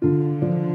Música